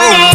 Oh.